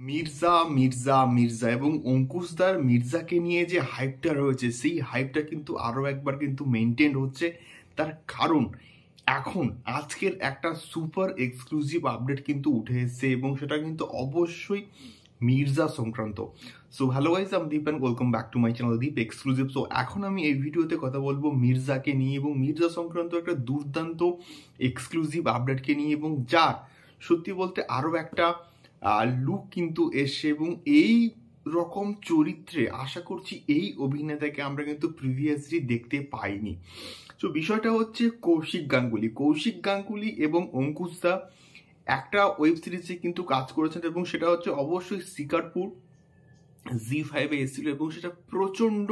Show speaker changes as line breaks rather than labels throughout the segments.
মির্জা মির্জা মির্জা এবং অঙ্কুশদার মির্জাকে নিয়ে যে হাইপটা রয়েছে, সেই হাইপটা কিন্তু আরও একবার কিন্তু মেনটেন হচ্ছে। তার কারণ এখন আজকের একটা সুপার এক্সক্লুসিভ আপডেট কিন্তু উঠে এসেছে এবং সেটা কিন্তু অবশ্যই মির্জা সংক্রান্ত। সো হ্যালো গাইজ আমি Deep and welcome back to my channel Deep exclusive so এখন আমি এই ভিডিওতে কথা বলব মির্জাকে নিয়ে এবং মির্জা সংক্রান্ত একটা দুর্দান্ত এক্সক্লুসিভ আপডেটকে নিয়ে এবং যার সত্যি বলতে আরও একটা লুক কিন্তু এসছে এবং এই রকম চরিত্রে আশা করছি এই অভিনেতাকে আমরা কিন্তু প্রিভিয়াসলি দেখতে পাইনি। তো বিষয়টা হচ্ছে কৌশিক গাঙ্গুলি। কৌশিক গাঙ্গুলি এবং অঙ্কুশ দা একটা ওয়েব সিরিজে কিন্তু কাজ করেছেন এবং সেটা হচ্ছে অবশ্যই শিকারপুর। জি ফাইভে এসেছিল এবং সেটা প্রচণ্ড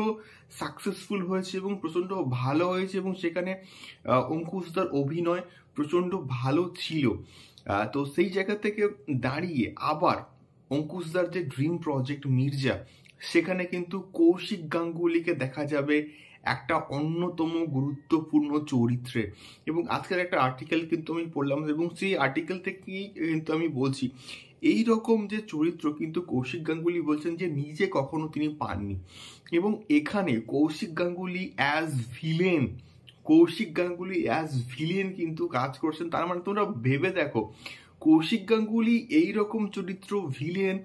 সাকসেসফুল হয়েছে এবং প্রচণ্ড ভালো হয়েছে এবং সেখানে অঙ্কুশদার অভিনয় প্রচণ্ড ভালো ছিল। তো সেই জায়গা থেকে দাঁড়িয়ে আবার অঙ্কুশদার যে ড্রিম প্রজেক্ট মির্জা, সেখানে কিন্তু কৌশিক গাঙ্গুলিকে দেখা যাবে একটা অন্যতম গুরুত্বপূর্ণ চরিত্রে। এবং আজকের একটা আর্টিকেল কিন্তু আমি পড়লাম এবং সেই আর্টিকেল থেকেই কিন্তু আমি বলছি, এই রকম যে চরিত্র কিন্তু কৌশিক গাঙ্গুলি বলছেন যে নিজে কখনো তিনি পাননি। এবং এখানে Kaushik Ganguly as villain Kaushik Ganguly as villain কিন্তু কাজ করছেন। তার মানে তোমরা ভেবে দেখো, কৌশিক গাঙ্গুলি এই রকম চরিত্র ভিলেন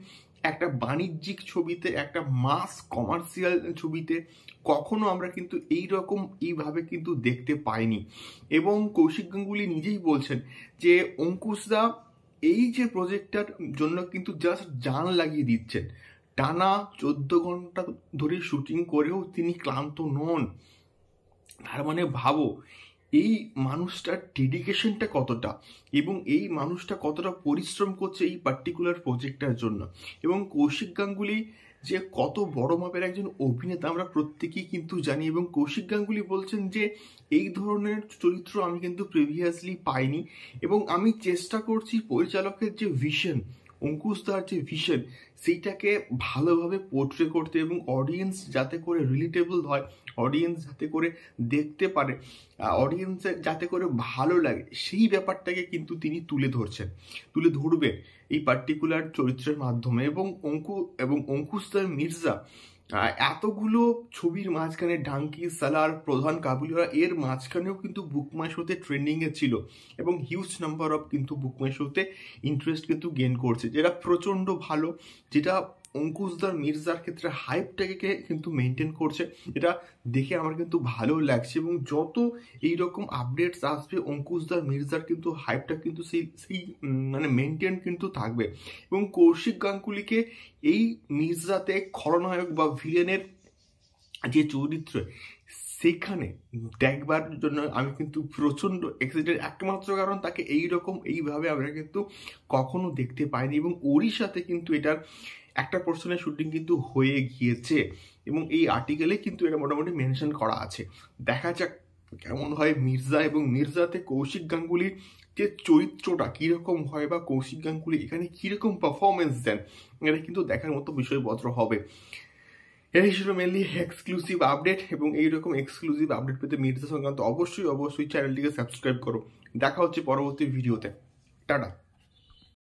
একটা বাণিজ্যিক ছবিতে, একটা মাস কমার্শিয়াল ছবিতে কখনো আমরা কিন্তু এই রকম এইভাবে কিন্তু দেখতে পাইনি। এবং কৌশিক গাঙ্গুলি নিজেই বলছেন যে অঙ্কুশদা এই যে প্রজেক্টটার জন্য কিন্তু জাস্ট জান লাগিয়ে দিচ্ছেন। টানা চোদ্দ ঘণ্টা ধরে শুটিং করেও তিনি ক্লান্ত নন। তার মানে ভাবো এই মানুষটার ডেডিকেশনটা কতটা? এবং এই মানুষটা কতটা পরিশ্রম করছে এই পার্টিকুলার প্রজেক্টটার জন্য? এবং কৌশিক গাঙ্গুলি যে কত বড় মাপের একজন অভিনেতা আমরা প্রত্যেকেই কিন্তু জানি এবং কৌশিক গাঙ্গুলি বলছেন যে, এই ধরনের চরিত্র আমি কিন্তু প্রিভিয়াসলি পাইনি এবং আমি চেষ্টা করছি পরিচালকের যে ভিশন অঙ্কুশদার যে ভিশন সেইটাকে ভালোভাবে পোর্ট্রে করতে এবং অডিয়েন্স যাতে করে রিলেটেবল হয় অডিয়েন্স যাতে করে দেখতে পারে অডিয়েন্সের যাতে করে ভালো লাগে, সেই ব্যাপারটাকে কিন্তু তিনি তুলে ধরছেন। তুলে ধরবেন এই পার্টিকুলার চরিত্রের মাধ্যমে এবং অঙ্কু, এবং অঙ্কুশদার মির্জা এতগুলো ছবির মাঝখানে ডাঙ্কি, সালার, প্রধান কাবুলিরা এর মাঝখানেও কিন্তু বুকমাই শোতে ট্রেন্ডিংয়ে ছিল এবং হিউজ নাম্বার অফ কিন্তু বুকমাই শোতে ইন্টারেস্ট কিন্তু গেন করছে, যেটা প্রচণ্ড ভালো, যেটা অঙ্কুশদার মির্জার ক্ষেত্রে হাইপটাকে কিন্তু মেনটেন করছে, এটা দেখে আমার কিন্তু ভালো লাগছে এবং যত এই রকম আপডেটস আসবে অঙ্কুশদার মির্জার কিন্তু হাইপটা কিন্তু সেই সেই মানে মেনটেন কিন্তু থাকবে। এবং কৌশিক গাঙ্গুলিকে এই মির্জাতে খলনায়ক বা ভিলেনের যে চরিত্র সেখানে দেখবার জন্য আমি কিন্তু প্রচণ্ড এক্সাইটেড একমাত্র কারণ তাকে এই রকম এইভাবে আমরা কিন্তু কখনো দেখতে পাইনি এবং ওড়িশাতে কিন্তু এটার একটা পোর্শনের শুটিং কিন্তু হয়ে গিয়েছে এবং এই আর্টিকেলে কিন্তু এটা মোটামুটি মেনশন করা আছে। দেখা যাক কেমন হয় মির্জা এবং মির্জাতে কৌশিক গাঙ্গুলির যে চরিত্রটা, কীরকম হয় বা কৌশিক গাঙ্গুলি এখানে কীরকম পারফরমেন্স দেন, এটা কিন্তু দেখার মতো বিষয়পত্র হবে। এটাই ছিল মেনলি এক্সক্লুসিভ আপডেট এবং এইরকম এক্সক্লুসিভ আপডেট পেতে মির্জা সংক্রান্ত অবশ্যই অবশ্যই চ্যানেলটিকে সাবস্ক্রাইব করো। দেখা হচ্ছে পরবর্তী ভিডিওতে টাটা।